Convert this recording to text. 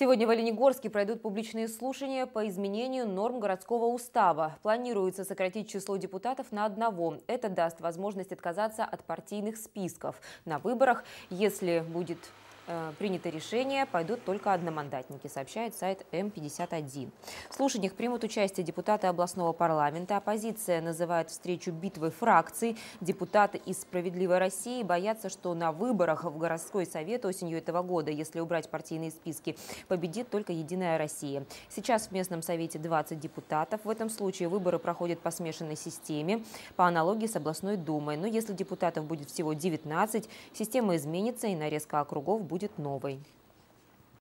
Сегодня в Оленегорске пройдут публичные слушания по изменению норм городского устава. Планируется сократить число депутатов на одного. Это даст возможность отказаться от партийных списков. На выборах, если будет принято решение, пойдут только одномандатники, сообщает сайт М51. В слушаниях примут участие депутаты областного парламента. Оппозиция называет встречу битвой фракций. Депутаты из «Справедливой России» боятся, что на выборах в городской совет осенью этого года, если убрать партийные списки, победит только «Единая Россия». Сейчас в местном совете 20 депутатов. В этом случае выборы проходят по смешанной системе, по аналогии с областной думой. Но если депутатов будет всего 19, система изменится и нарезка округов будет будет новой.